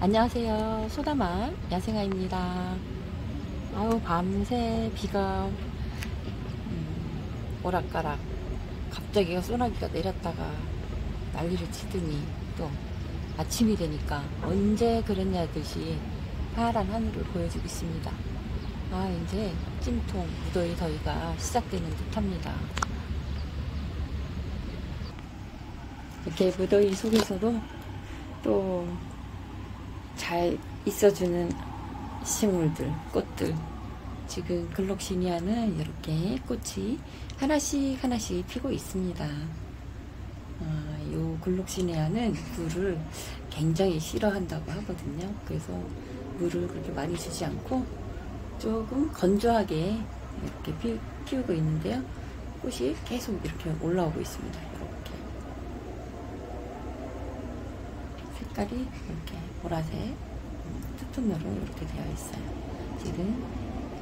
안녕하세요. 소다마 야생아입니다. 아유, 밤새 비가 음, 오락가락 갑자기 소나기가 내렸다가 난리를 치더니 또 아침이 되니까 언제 그랬냐 듯이 파란 하늘을 보여주고 있습니다. 아, 이제 찜통 무더위 더위가 시작되는 듯 합니다. 이렇게 무더위 속에서도 또 잘 있어주는 식물들, 꽃들. 지금 글록시니아는 이렇게 꽃이 하나씩 하나씩 피고 있습니다. 아, 요 글록시니아는 물을 굉장히 싫어한다고 하거든요. 그래서 물을 그렇게 많이 주지 않고 조금 건조하게 이렇게 피, 피우고 있는데요. 꽃이 계속 이렇게 올라오고 있습니다. 이렇게. 색깔이 이렇게 보라색, 투톤으로 이렇게 되어 있어요. 지금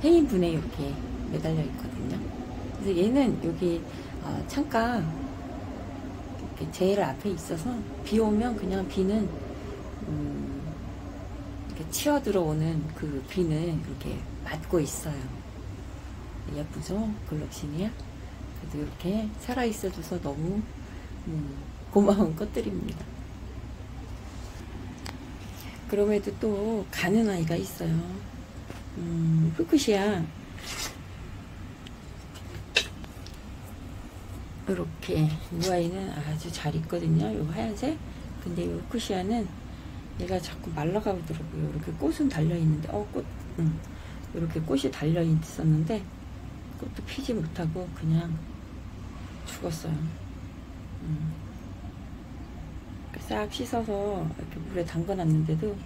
해인분에 이렇게 매달려 있거든요. 그래서 얘는 여기 어, 창가 이렇게 제일 앞에 있어서 비 오면 그냥 비는 음, 이렇게 치어 들어오는 그 비는 이렇게 맞고 있어요. 예쁘죠? 글록시니아? 그래도 이렇게 살아있어줘서 너무 음, 고마운 것들입니다. 그럼에도 또 가는 아이가 있어요. 음, 후쿠시아. 이렇게 이 아이는 아주 잘 있거든요. 요 하얀색. 근데 이 후쿠시아는 얘가 자꾸 말라가더라고요. 이렇게 꽃은 달려 있는데, 어, 꽃, 음, 이렇게 꽃이 달려 있었는데 꽃도 피지 못하고 그냥 죽었어요. 음. 싹 씻어서 이렇게 물에 담궈놨는데도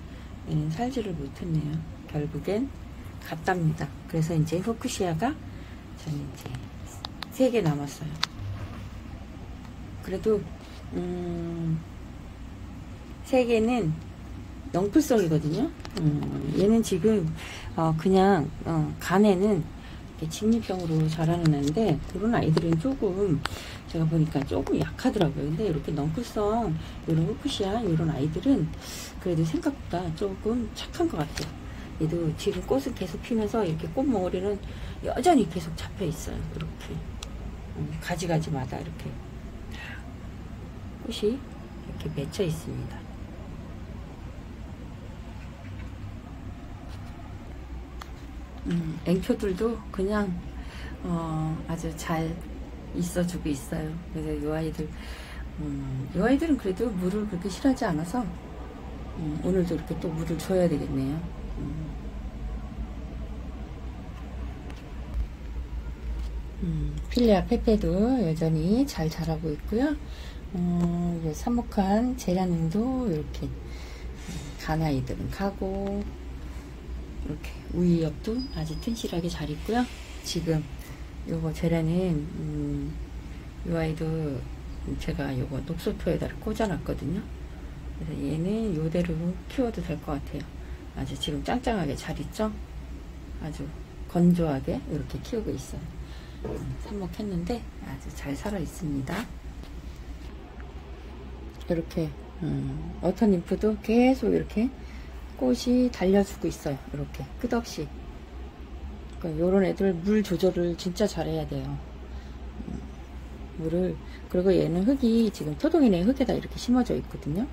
살지를 못했네요. 결국엔 갔답니다. 그래서 이제 후쿠시아가 저는 이제 세 개 남았어요. 그래도 음, 세 개는 영풀성이거든요. 음, 얘는 지금 어, 그냥 어, 간에는 직립형으로 자라는 애인데 그런 아이들은 조금 제가 보니까 조금 약하더라고요. 근데 이렇게 넝쿨성 이런 후쿠시아 이런 아이들은 그래도 생각보다 조금 착한 것 같아요. 얘도 지금 꽃은 계속 피면서 이렇게 꽃머리는 여전히 계속 잡혀 있어요. 이렇게 음, 가지가지마다 이렇게 꽃이 이렇게 맺혀 있습니다. 음, 앵초들도 그냥 어, 아주 잘 있어주고 있어요. 그래서 이 아이들, 음, 이 아이들은 그래도 물을 그렇게 싫어하지 않아서 음, 오늘도 이렇게 또 물을 줘야 되겠네요. 음. 음, 필리아 페페도 여전히 잘 자라고 있고요. 음, 삽목한 제라늄도 이렇게 간 아이들은 가고 이렇게 우이 옆도 아주 튼실하게 잘 있고요. 지금 요거 제라늄 음, 요 아이도 제가 요거 녹소토에다 꽂아놨거든요. 그래서 얘는 요대로 키워도 될 것 같아요. 아주 지금 짱짱하게 잘 있죠? 아주 건조하게 이렇게 키우고 있어요. 음, 삽목했는데 아주 잘 살아 있습니다. 이렇게 음, 어터님프도 계속 이렇게 꽃이 달려주고 있어요. 이렇게 끝없이. 그러니까 이런 애들 물 조절을 진짜 잘해야 돼요. 음, 물을 그리고 얘는 흙이 지금 토동이네 흙에다 이렇게 심어져 있거든요.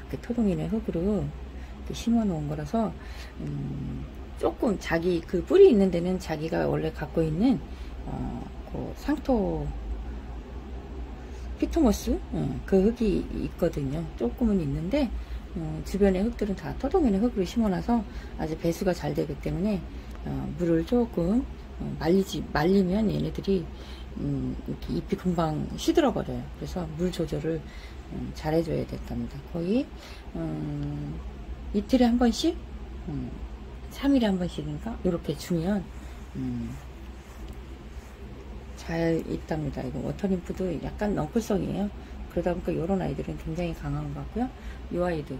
이렇게 토동이네 흙으로 이렇게 심어 놓은 거라서 음, 조금 자기 그 뿌리 있는 데는 자기가 원래 갖고 있는 어, 그 상토 피토머스 어, 그 흙이 있거든요. 조금은 있는데 어, 주변의 흙들은 다 토동이네 흙으로 심어놔서 아주 배수가 잘 되기 때문에 어, 물을 조금 어, 말리지 말리면 얘네들이 음, 이렇게 잎이 금방 시들어 버려요. 그래서 물 조절을 음, 잘 해줘야 된답니다. 거의 음, 이틀에 한 번씩, 3일에 음, 한 번씩인가 이렇게 주면 음, 잘 있답니다. 이거 워터림프도 약간 넝쿨성이에요. 그러다 보니까 이런 아이들은 굉장히 강한 것 같고요. 이 아이도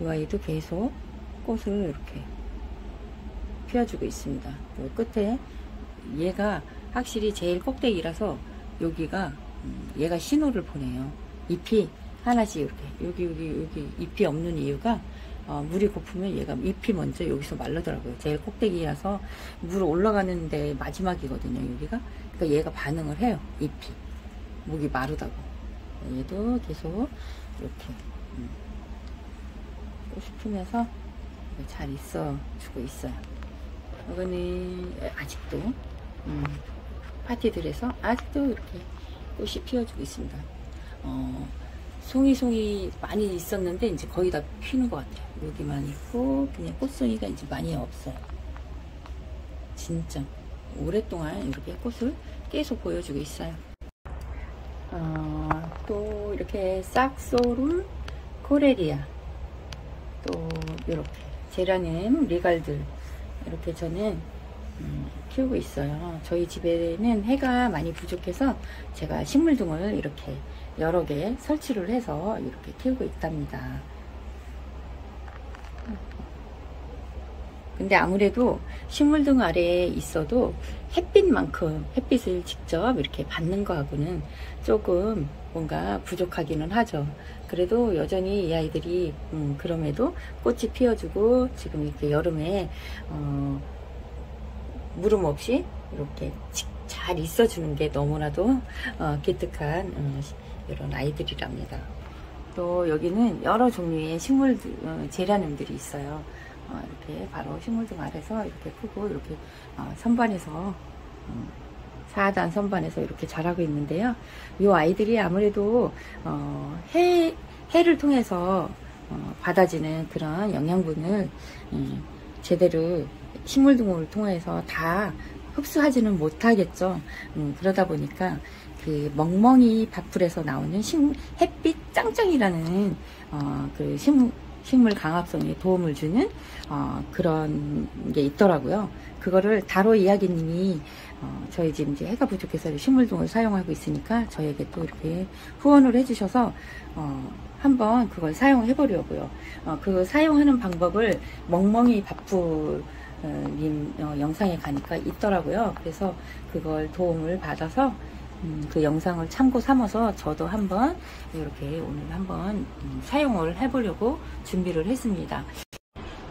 이 아이도 계속 꽃을 이렇게 피워주고 있습니다. 요 끝에 얘가 확실히 제일 꼭대기라서 여기가 음, 얘가 신호를 보내요. 잎이 하나씩 이렇게 여기 여기 여기 잎이 없는 이유가 어, 물이 고프면 얘가 잎이 먼저 여기서 말르더라고요. 제일 꼭대기라서 물 올라가는데 마지막이거든요. 여기가 그러니까 얘가 반응을 해요. 잎이 목이 마르다고 얘도 계속 이렇게 음, 꽃이 피면서 잘 있어 주고 있어요. 이거는 아직도 음, 파티들에서 아직도 이렇게 꽃이 피어주고 있습니다. 어, 송이 송이 많이 있었는데 이제 거의 다 피는 것 같아요. 여기만 있고 그냥 꽃송이가 이제 많이 없어요. 진짜 오랫동안 이렇게 꽃을 계속 보여주고 있어요. 어, 또 이렇게 싹소름 코레리아 또 이렇게 제라늄 리갈들 이렇게 저는 음, 키우고 있어요. 저희 집에는 해가 많이 부족해서 제가 식물 등을 이렇게 여러 개 설치를 해서 이렇게 키우고 있답니다. 근데 아무래도 식물등 아래에 있어도 햇빛만큼 햇빛을 직접 이렇게 받는 거하고는 조금 뭔가 부족하기는 하죠. 그래도 여전히 이 아이들이 음, 그럼에도 꽃이 피어주고 지금 이렇게 여름에 어, 물음 없이 이렇게 잘 있어주는 게 너무나도 어, 기특한 어, 이런 아이들이랍니다. 또 여기는 여러 종류의 식물 어, 재료님들이 있어요. 어, 이렇게 바로 식물등 아래서 이렇게 크고 이렇게 어, 선반에서 4단 음, 선반에서 이렇게 자라고 있는데요. 이 아이들이 아무래도 해, 해를 통해서 받아지는 그런 영양분을 음, 제대로 식물등을 통해서 다 흡수하지는 못하겠죠. 음, 그러다 보니까 그 멍멍이 밥풀에서 나오는 식, 햇빛 짱짱이라는 어, 그 식물, 식물 강합성에 도움을 주는 어, 그런 게 있더라고요. 그거를 다로 이야기님이 어, 저희 집 이제 해가 부족해서 식물등을 사용하고 있으니까 저에게 또 이렇게 후원을 해주셔서 어, 한번 그걸 사용해 보려고요. 어, 그 사용하는 방법을 멍멍이 밥풀 님 어, 영상에 가니까 있더라고요. 그래서 그걸 도움을 받아서 음, 그 영상을 참고 삼아서 저도 한번 이렇게 오늘 한번 음, 사용을 해보려고 준비를 했습니다.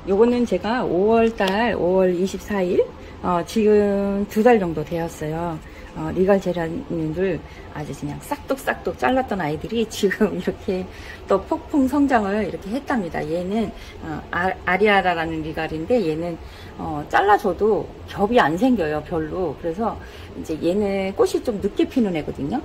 요거는 제가 5월달 5월 24일 어, 지금 두 달 정도 되었어요. 어, 리갈 제라늄을 아주 그냥 싹둑싹둑 잘랐던 아이들이 지금 이렇게 또 폭풍 성장을 이렇게 했답니다. 얘는 어, 아, 리아라라는 리갈인데 얘는 어, 잘라줘도 겹이 안 생겨요 별로. 그래서 이제 얘는 꽃이 좀 늦게 피는 애거든요.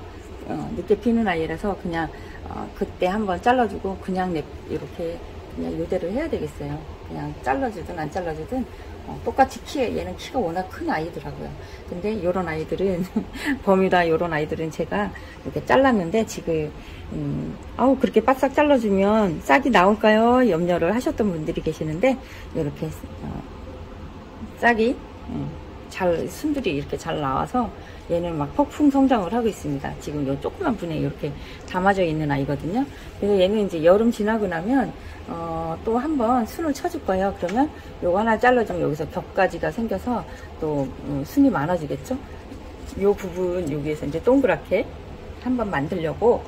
어, 늦게 피는 아이라서 그냥 어, 그때 한번 잘라주고 그냥 이렇게 그냥 요대로 해야 되겠어요. 그냥 잘라주든 안 잘라주든 어, 똑같이 키에 얘는 키가 워낙 큰 아이더라고요. 근데 요런 아이들은 범이다 요런 아이들은 제가 이렇게 잘랐는데 지금 음, 아우 그렇게 바싹 잘라주면 싹이 나올까요? 염려를 하셨던 분들이 계시는데 이렇게 어, 싹이 음, 잘 순들이 이렇게 잘 나와서 얘는 막 폭풍 성장을 하고 있습니다. 지금 요 조그만 분에 이렇게 담아져 있는 아이거든요. 그래서 얘는 이제 여름 지나고 나면 어, 또 한번 순을 쳐줄 거예요. 그러면 요거 하나 잘라주면 여기서 겹가지가 생겨서 또 음, 순이 많아지겠죠. 요 부분 여기에서 이제 동그랗게 한번 만들려고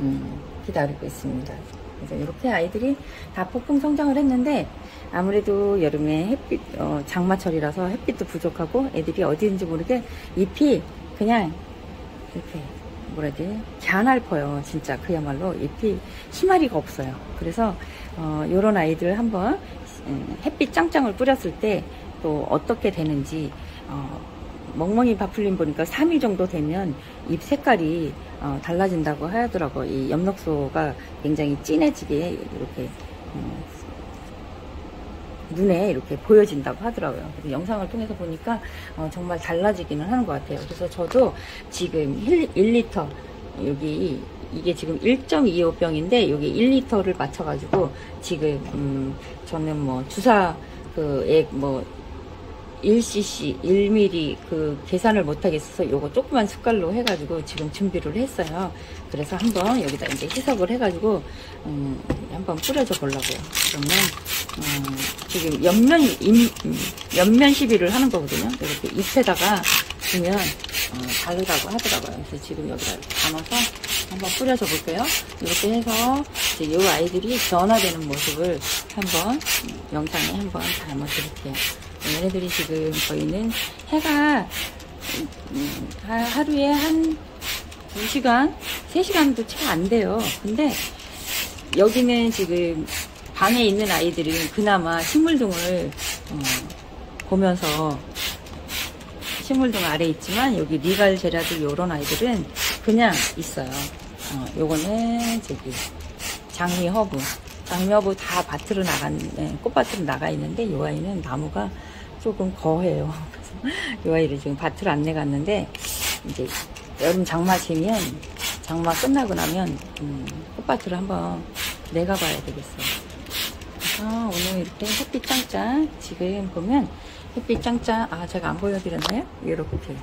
음, 기다리고 있습니다. 그래서 이렇게 아이들이 다 폭풍 성장을 했는데 아무래도 여름에 햇빛 어, 장마철이라서 햇빛도 부족하고 애들이 어디인지 모르게 잎이 그냥 이렇게 뭐라 해야 돼? 갸날퍼요 진짜. 그야말로 잎이 희마리가 없어요. 그래서 어, 요런 아이들 한번 음, 햇빛 짱짱을 뿌렸을 때 또 어떻게 되는지 어, 멍멍이 바풀림 보니까 3일 정도 되면 잎 색깔이 어, 달라진다고 하더라고요 이 엽록소가 굉장히 진해지게 이렇게 어, 눈에 이렇게 보여진다고 하더라고요. 그래서 영상을 통해서 보니까 어, 정말 달라지기는 하는 것 같아요. 그래서 저도 지금 1, 1리터 여기 이게 지금 1.25병인데 여기 1리터를 맞춰가지고 지금 음, 저는 뭐 주사 그액뭐 1cc, 1mm 그 계산을 못하겠어서 요거 조그만 숟갈로 해가지고 지금 준비를 했어요. 그래서 한번 여기다 이제 희석을 해가지고 음, 한번 뿌려줘 보려고요. 그러면 음, 지금 옆면 임, 음, 옆면 시비를 하는 거거든요. 이렇게 잎에다가 주면 어, 다르다고 하더라고요. 그래서 지금 여기다 담아서 한번 뿌려줘 볼게요. 이렇게 해서 이제 이 아이들이 변화되는 모습을 한번 영상에 한번 담아 드릴게요. 얘네들이 지금 저희는 해가 음, 하- 하루에 한 2시간, 3시간도 채 안 돼요. 근데 여기는 지금 방에 있는 아이들은 그나마 식물등을 어, 보면서 식물등 아래 있지만 여기 리갈 제라들 요런 아이들은 그냥 있어요. 어, 요거는 저기 장미 허브, 장미 허브 다 밭으로 나간 예, 꽃밭으로 나가 있는데 요 아이는 나무가 조금 거해요. 요 아이를 지금 밭으로 안 내 갔는데 이제 여름 장마 지면 장마 끝나고 나면 음, 꽃밭으로 한번 내가 봐야 되겠어요. 아, 오늘 이렇게 햇빛 짱짱. 지금 보면 햇빛 짱짱. 아, 제가 안 보여드렸나요? 이렇게.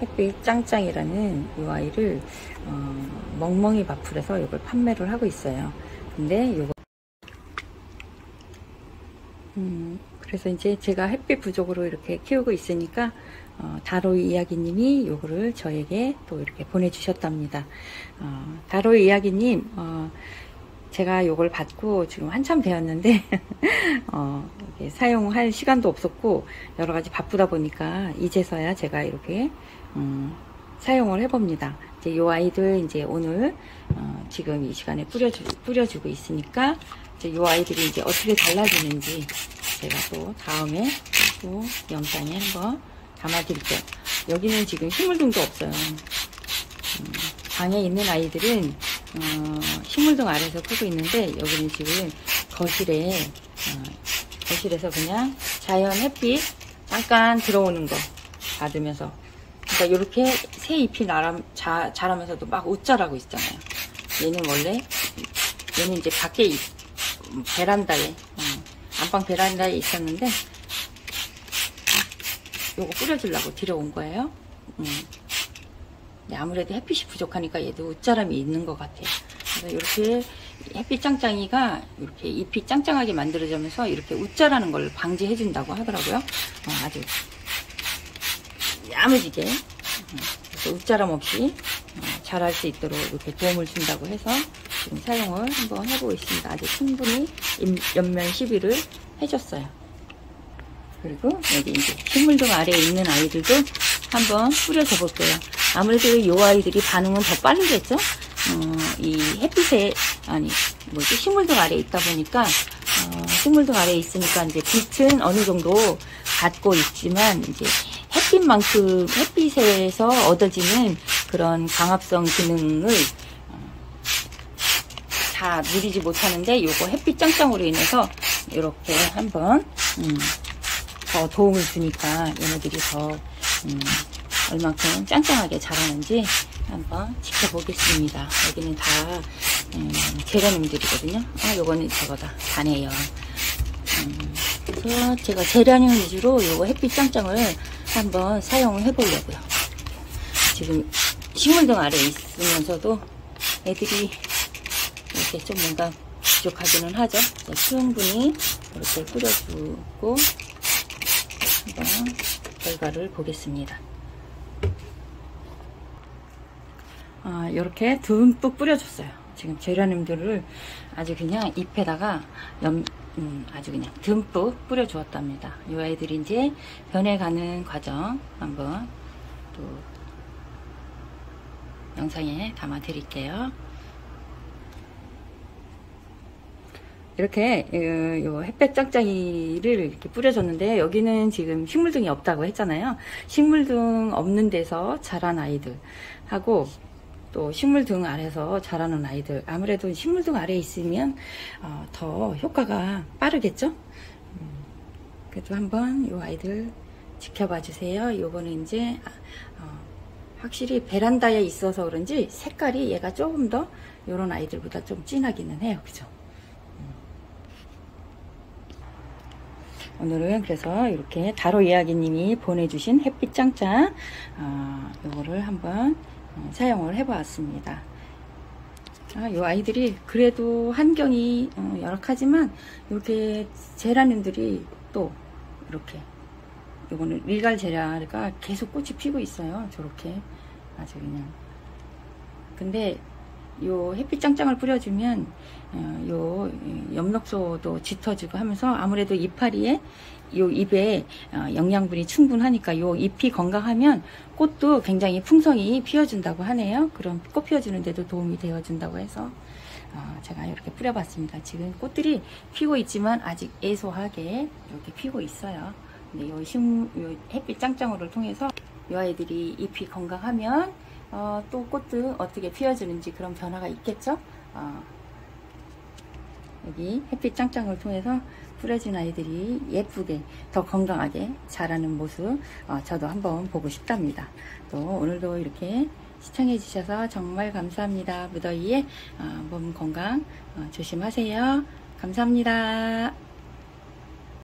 햇빛 짱짱이라는 이 아이를, 어, 멍멍이 바풀에서 이걸 판매를 하고 있어요. 근데 요거, 음, 그래서 이제 제가 햇빛 부족으로 이렇게 키우고 있으니까, 어, 다로이 이야기님이 요거를 저에게 또 이렇게 보내주셨답니다. 어, 다로이 이야기님, 어, 제가 요걸 받고 지금 한참 되었는데 어, 사용할 시간도 없었고 여러 가지 바쁘다 보니까 이제서야 제가 이렇게 음, 사용을 해봅니다. 이제 요 아이들 이제 오늘 어, 지금 이 시간에 뿌려주, 뿌려주고 있으니까 요 아이들이 이제 어떻게 달라지는지 제가 또 다음에 또 영상에 한번 담아드릴게요. 여기는 지금 식물등도 없어요. 음, 방에 있는 아이들은 어, 식물등 아래에서 크고 있는데 여기는 지금 거실에 어, 거실에서 그냥 자연 햇빛 잠깐 들어오는 거 받으면서 그러니까 이렇게 새 잎이 나라, 자, 자라면서도 막 웃자라고 있잖아요. 얘는 원래 얘는 이제 밖에 있- 음, 베란다에 어, 안방 베란다에 있었는데 요거 뿌려주려고 들여온 거예요. 음. 네, 아무래도 햇빛이 부족하니까 얘도 웃자람이 있는 것 같아요. 이렇게 햇빛 짱짱이가 이렇게 잎이 짱짱하게 만들어지면서 이렇게 웃자라는 걸 방지해 준다고 하더라고요. 어, 아주 야무지게 어, 그래서 웃자람 없이 어, 자랄 수 있도록 이렇게 도움을 준다고 해서 사용을 한번 해보고 있습니다. 아주 충분히 임- 옆면 시비를 해줬어요. 그리고 여기 이제 식물등 아래에 있는 아이들도 한번 뿌려줘 볼게요. 아무래도 이 아이들이 반응은 더 빠르겠죠? 어, 이 햇빛에, 아니, 뭐지, 식물등 아래에 있다 보니까, 어, 식물등 아래에 있으니까 이제 빛은 어느 정도 받고 있지만, 이제 햇빛만큼, 햇빛에서 얻어지는 그런 광합성 기능을 어, 다 누리지 못하는데, 요거 햇빛 짱짱으로 인해서 이렇게 한번, 음, 더 도움을 주니까 얘네들이 더 음, 얼만큼 짱짱하게 자라는지 한번 지켜보겠습니다. 여기는 다 음, 재련용들이거든요. 아, 요거는 저거다. 다네요. 음, 그래서 제가 재련용 위주로 요거 햇빛 짱짱을 한번 사용을 해보려고요. 지금 식물등 아래에 있으면서도 애들이 이렇게 좀 뭔가 부족하기는 하죠. 자, 충분히 이렇게 뿌려주고 한번 결과를 보겠습니다. 아, 이렇게 듬뿍 뿌려줬어요. 지금 재료님들을 아주 그냥 잎에다가 염, 음, 아주 그냥 듬뿍 뿌려주었답니다. 이 아이들이 이제 변해가는 과정 한번 또 영상에 담아 드릴게요. 이렇게 어, 요 햇볕 짱짱이를 이렇게 뿌려줬는데 여기는 지금 식물등이 없다고 했잖아요. 식물등 없는 데서 자란 아이들 하고 또 식물등 아래서 자라는 아이들 아무래도 식물등 아래에 있으면 어, 더 효과가 빠르겠죠. 음, 그래도 한번 요 아이들 지켜봐 주세요. 요거는 이제 어, 확실히 베란다에 있어서 그런지 색깔이 얘가 조금 더 요런 아이들보다 좀 진하기는 해요. 그죠? 오늘은 그래서 이렇게 다로 이야기님이 보내주신 햇빛 짱짱 어, 요거를 한번 어, 사용을 해보았습니다. 아, 요 아이들이 그래도 환경이 어, 열악하지만 이렇게 제라님들이 또 이렇게 요거는 밀갈 제라가 계속 꽃이 피고 있어요. 저렇게 아주 그냥 근데 요 햇빛 짱짱을 뿌려주면 어, 요 엽록소도 짙어지고 하면서 아무래도 이파리에 요 잎에 어, 영양분이 충분하니까 요 잎이 건강하면 꽃도 굉장히 풍성히 피어준다고 하네요. 그럼 꽃 피어주는데도 도움이 되어준다고 해서 어, 제가 이렇게 뿌려봤습니다. 지금 꽃들이 피고 있지만 아직 애소하게 이렇게 피고 있어요. 근데 요, 심, 요 햇빛 짱짱으로 통해서 이 아이들이 잎이 건강하면 어, 또 꽃도 어떻게 피어주는지 그런 변화가 있겠죠. 어, 여기 햇빛 짱짱을 통해서 뿌려진 아이들이 예쁘게 더 건강하게 자라는 모습 어, 저도 한번 보고 싶답니다. 또 오늘도 이렇게 시청해 주셔서 정말 감사합니다. 무더위에 어, 몸 건강 어, 조심하세요. 감사합니다.